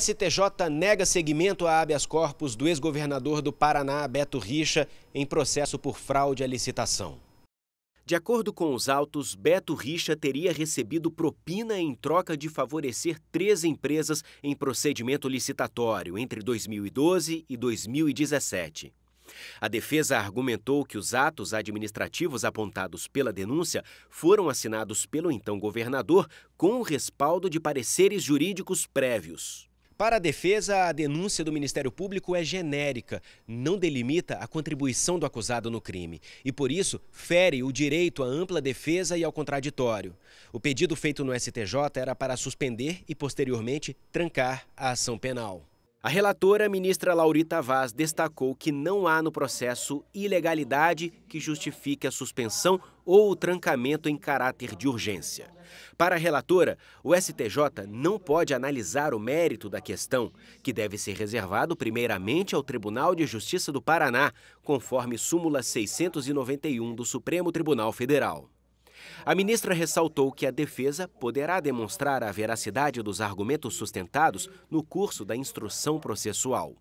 STJ nega seguimento a habeas corpus do ex-governador do Paraná, Beto Richa, em processo por fraude à licitação. De acordo com os autos, Beto Richa teria recebido propina em troca de favorecer três empresas em procedimento licitatório entre 2012 e 2017. A defesa argumentou que os atos administrativos apontados pela denúncia foram assinados pelo então governador com o respaldo de pareceres jurídicos prévios. Para a defesa, a denúncia do Ministério Público é genérica, não delimita a contribuição do acusado no crime e, por isso, fere o direito à ampla defesa e ao contraditório. O pedido feito no STJ era para suspender e, posteriormente, trancar a ação penal. A relatora, ministra Laurita Vaz, destacou que não há no processo ilegalidade que justifique a suspensão ou o trancamento em caráter de urgência. Para a relatora, o STJ não pode analisar o mérito da questão, que deve ser reservado primeiramente ao Tribunal de Justiça do Paraná, conforme súmula 691 do Supremo Tribunal Federal. A ministra ressaltou que a defesa poderá demonstrar a veracidade dos argumentos sustentados no curso da instrução processual.